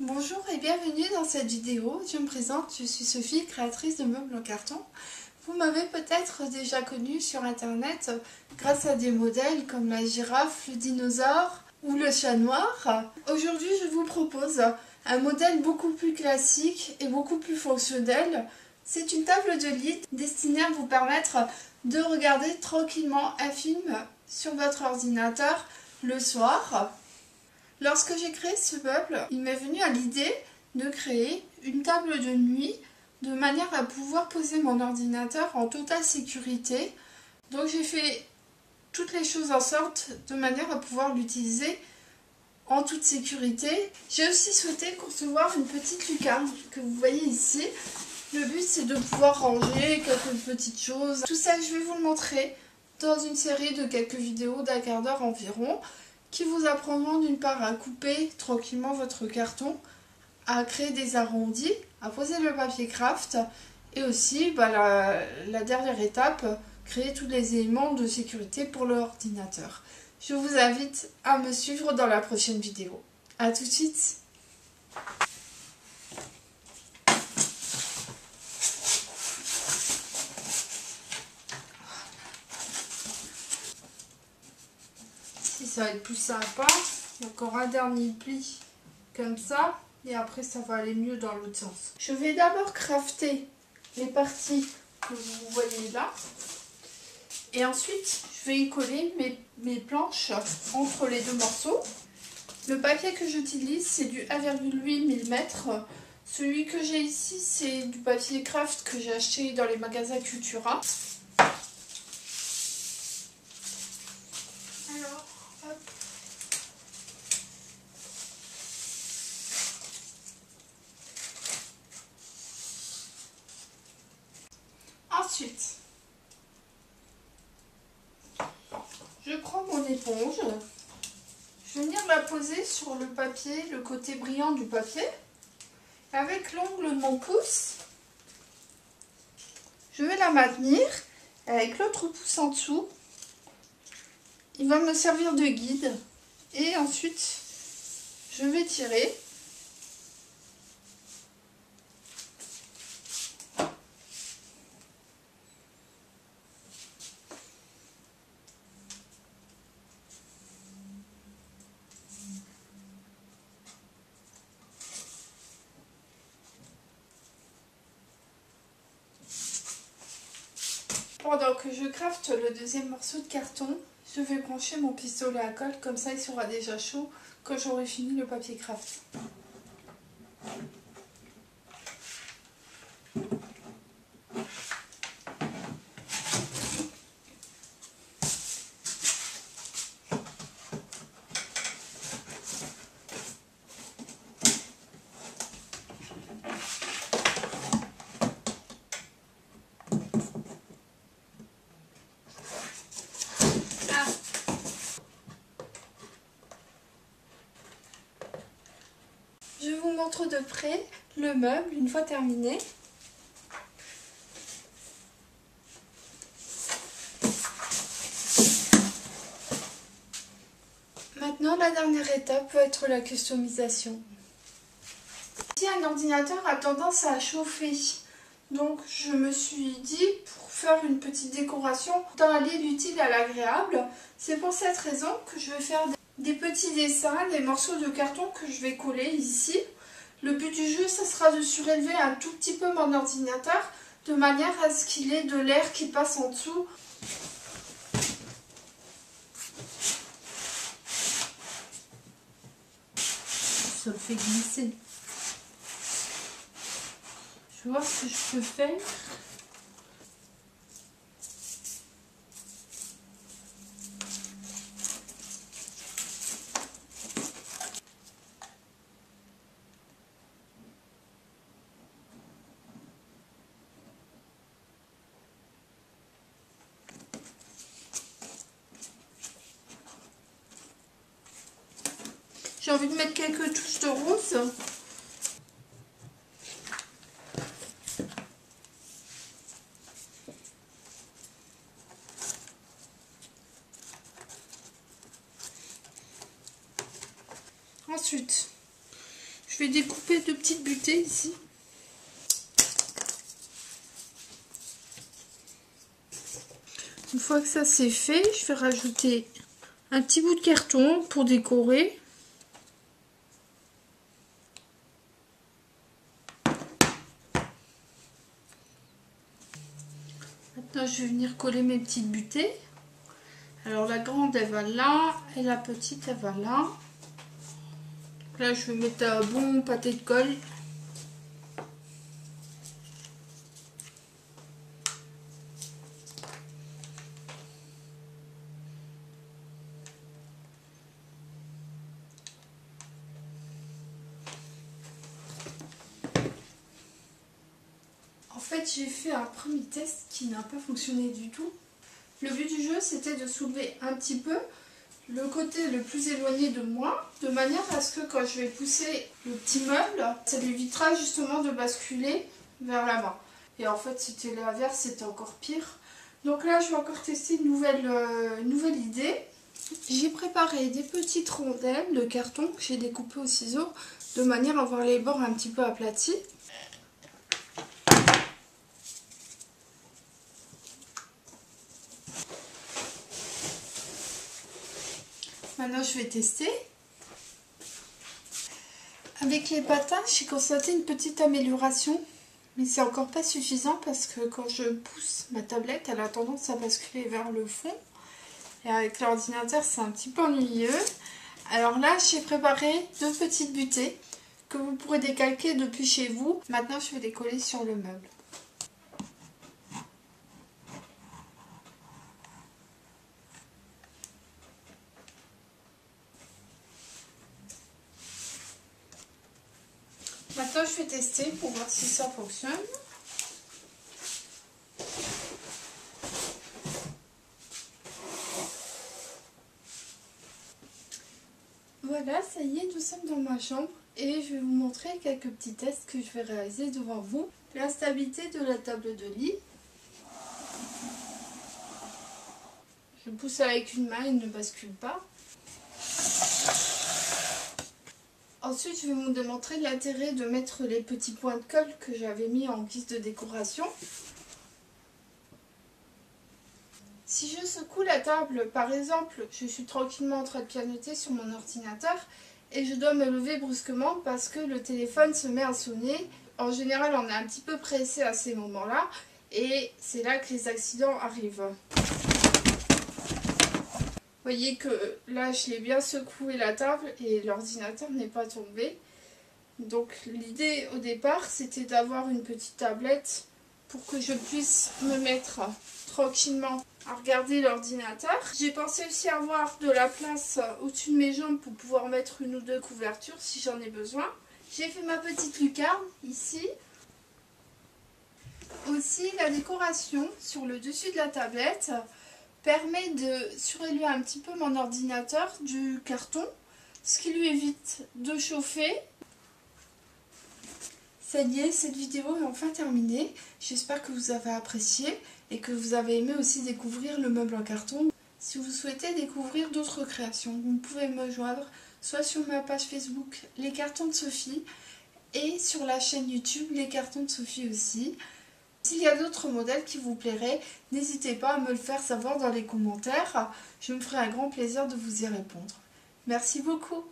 Bonjour et bienvenue dans cette vidéo. Je me présente, je suis Sophie, créatrice de meubles en carton. Vous m'avez peut-être déjà connue sur internet grâce à des modèles comme la girafe, le dinosaure ou le chat noir. Aujourd'hui je vous propose un modèle beaucoup plus classique et beaucoup plus fonctionnel. C'est une table de lit destinée à vous permettre de regarder tranquillement un film sur votre ordinateur le soir Lorsque j'ai créé ce meuble, il m'est venu à l'idée de créer une table de nuit de manière à pouvoir poser mon ordinateur en totale sécurité. Donc j'ai fait toutes les choses en sorte de manière à pouvoir l'utiliser en toute sécurité. J'ai aussi souhaité concevoir une petite lucarne que vous voyez ici. Le but c'est de pouvoir ranger quelques petites choses. Tout ça je vais vous le montrer dans une série de quelques vidéos d'un quart d'heure environ qui vous apprendront d'une part à couper tranquillement votre carton, à créer des arrondis, à poser le papier craft et aussi bah, la, dernière étape, créer tous les éléments de sécurité pour l'ordinateur. Je vous invite à me suivre dans la prochaine vidéo. A tout de suite ça va être plus sympa. Encore un dernier pli comme ça. Et après, ça va aller mieux dans l'autre sens. Je vais d'abord crafter les parties que vous voyez là. Et ensuite, je vais y coller mes, mes planches entre les deux morceaux. Le papier que j'utilise, c'est du 1,8 mm. Celui que j'ai ici, c'est du papier craft que j'ai acheté dans les magasins Cultura. Ensuite, je prends mon éponge. Je vais venir la poser sur le papier, le côté brillant du papier. Avec l'ongle de mon pouce, je vais la maintenir avec l'autre pouce en dessous. Il va me servir de guide. Et ensuite, je vais tirer. Pendant que je crafte le deuxième morceau de carton, je vais brancher mon pistolet à colle, comme ça il sera déjà chaud quand j'aurai fini le papier craft. De près le meuble une fois terminé. Maintenant, la dernière étape va être la customisation. Si un ordinateur a tendance à chauffer, donc je me suis dit pour faire une petite décoration dans aller l'utile à l'agréable, c'est pour cette raison que je vais faire des petits dessins, des morceaux de carton que je vais coller ici. Le but du jeu, ça sera de surélever un tout petit peu mon ordinateur de manière à ce qu'il ait de l'air qui passe en dessous. Ça le fait glisser. Je vais voir ce que je peux faire. J'ai envie de mettre quelques touches de rose. Ensuite, Je vais découper deux petites butées ici. Une fois que ça c'est fait, je vais rajouter un petit bout de carton pour décorer. Maintenant, je vais venir coller mes petites butées. Alors, la grande, elle va là, et la petite, elle va là. Là, je vais mettre un bon pâté de colle. J'ai fait un premier test qui n'a pas fonctionné du tout. Le but du jeu, c'était de soulever un petit peu le côté le plus éloigné de moi, de manière à ce que quand je vais pousser le petit meuble, ça lui justement de basculer vers l'avant. Et en fait, c'était l'inverse, c'était encore pire. Donc là, je vais encore tester une nouvelle, euh, une nouvelle idée. J'ai préparé des petites rondelles de carton que j'ai découpées au ciseau, de manière à avoir les bords un petit peu aplatis. Je vais tester. Avec les patins, j'ai constaté une petite amélioration. Mais c'est encore pas suffisant parce que quand je pousse ma tablette, elle a tendance à basculer vers le fond. Et avec l'ordinateur, c'est un petit peu ennuyeux. Alors là, j'ai préparé deux petites butées que vous pourrez décalquer depuis chez vous. Maintenant, je vais les coller sur le meuble. Maintenant, je tester pour voir si ça fonctionne. Voilà, ça y est, nous sommes dans ma chambre et je vais vous montrer quelques petits tests que je vais réaliser devant vous. La stabilité de la table de lit. Je pousse avec une main, il ne bascule pas. Ensuite, je vais vous démontrer l'intérêt de mettre les petits points de colle que j'avais mis en guise de décoration. Si je secoue la table, par exemple, je suis tranquillement en train de pianoter sur mon ordinateur et je dois me lever brusquement parce que le téléphone se met à sonner. En général, on est un petit peu pressé à ces moments-là et c'est là que les accidents arrivent voyez que là, je l'ai bien secoué la table et l'ordinateur n'est pas tombé. Donc l'idée au départ, c'était d'avoir une petite tablette pour que je puisse me mettre tranquillement à regarder l'ordinateur. J'ai pensé aussi avoir de la place au-dessus de mes jambes pour pouvoir mettre une ou deux couvertures si j'en ai besoin. J'ai fait ma petite lucarne ici. Aussi la décoration sur le dessus de la tablette permet de surélever un petit peu mon ordinateur du carton, ce qui lui évite de chauffer. Ça y est, cette vidéo est enfin terminée. J'espère que vous avez apprécié et que vous avez aimé aussi découvrir le meuble en carton. Si vous souhaitez découvrir d'autres créations, vous pouvez me joindre soit sur ma page Facebook Les Cartons de Sophie et sur la chaîne YouTube Les Cartons de Sophie aussi. S'il y a d'autres modèles qui vous plairaient, n'hésitez pas à me le faire savoir dans les commentaires. Je me ferai un grand plaisir de vous y répondre. Merci beaucoup